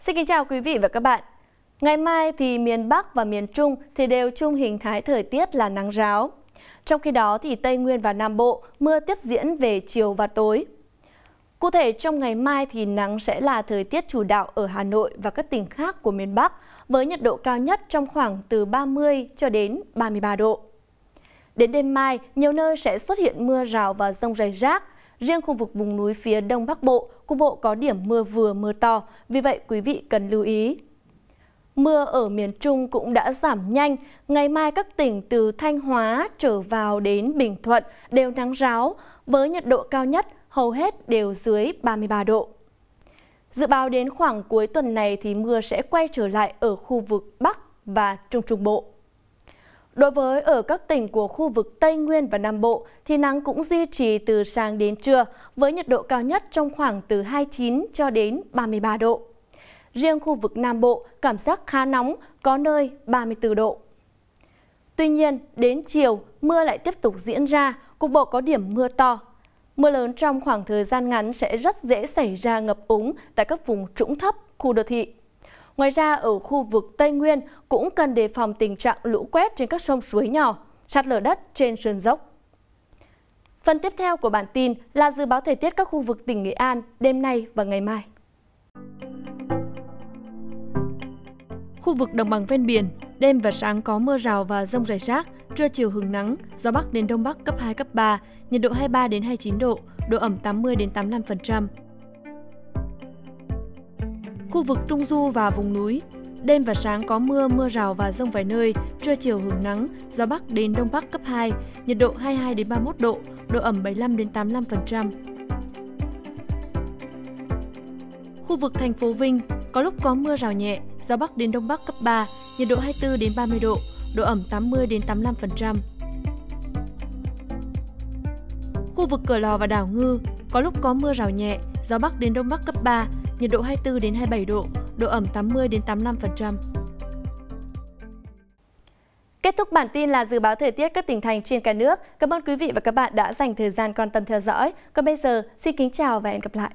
Xin kính chào quý vị và các bạn. Ngày mai thì miền Bắc và miền Trung thì đều chung hình thái thời tiết là nắng ráo. Trong khi đó thì Tây Nguyên và Nam Bộ mưa tiếp diễn về chiều và tối. Cụ thể trong ngày mai thì nắng sẽ là thời tiết chủ đạo ở Hà Nội và các tỉnh khác của miền Bắc với nhiệt độ cao nhất trong khoảng từ 30 cho đến 33 độ. Đến đêm mai, nhiều nơi sẽ xuất hiện mưa rào và rông rải rác. Riêng khu vực vùng núi phía Đông Bắc Bộ, cục bộ có điểm mưa vừa mưa to, vì vậy quý vị cần lưu ý. Mưa ở miền Trung cũng đã giảm nhanh. Ngày mai các tỉnh từ Thanh Hóa trở vào đến Bình Thuận đều nắng ráo, với nhiệt độ cao nhất hầu hết đều dưới 33 độ. Dự báo đến khoảng cuối tuần này thì mưa sẽ quay trở lại ở khu vực Bắc và Trung Trung Bộ. Đối với ở các tỉnh của khu vực Tây Nguyên và Nam Bộ thì nắng cũng duy trì từ sáng đến trưa với nhiệt độ cao nhất trong khoảng từ 29 cho đến 33 độ. Riêng khu vực Nam Bộ cảm giác khá nóng, có nơi 34 độ. Tuy nhiên, đến chiều, mưa lại tiếp tục diễn ra, cục bộ có điểm mưa to. Mưa lớn trong khoảng thời gian ngắn sẽ rất dễ xảy ra ngập úng tại các vùng trũng thấp, khu đô thị. Ngoài ra, ở khu vực Tây Nguyên cũng cần đề phòng tình trạng lũ quét trên các sông suối nhỏ, sạt lở đất trên sườn dốc. Phần tiếp theo của bản tin là dự báo thời tiết các khu vực tỉnh Nghệ An đêm nay và ngày mai. Khu vực đồng bằng ven biển, đêm và sáng có mưa rào và rông rải rác, trưa chiều hứng nắng, gió bắc đến đông bắc cấp 2 cấp 3, nhiệt độ 23 đến 29 độ, độ ẩm 80 đến 85%. Khu vực Trung Du và vùng núi, đêm và sáng có mưa, mưa rào và rông vài nơi, trưa chiều hưởng nắng, gió bắc đến đông bắc cấp 2, nhiệt độ 22 đến 31 độ, độ ẩm 75 đến 85%. Khu vực thành phố Vinh có lúc có mưa rào nhẹ, gió bắc đến đông bắc cấp 3, nhiệt độ 24 đến 30 độ, độ ẩm 80 đến 85%. Khu vực Cửa Lò và đảo Ngư có lúc có mưa rào nhẹ, gió bắc đến đông bắc cấp 3, nhiệt độ 24 đến 27 độ, độ ẩm 80 đến 85%. Kết thúc bản tin là dự báo thời tiết các tỉnh thành trên cả nước. Cảm ơn quý vị và các bạn đã dành thời gian quan tâm theo dõi. Còn bây giờ, xin kính chào và hẹn gặp lại.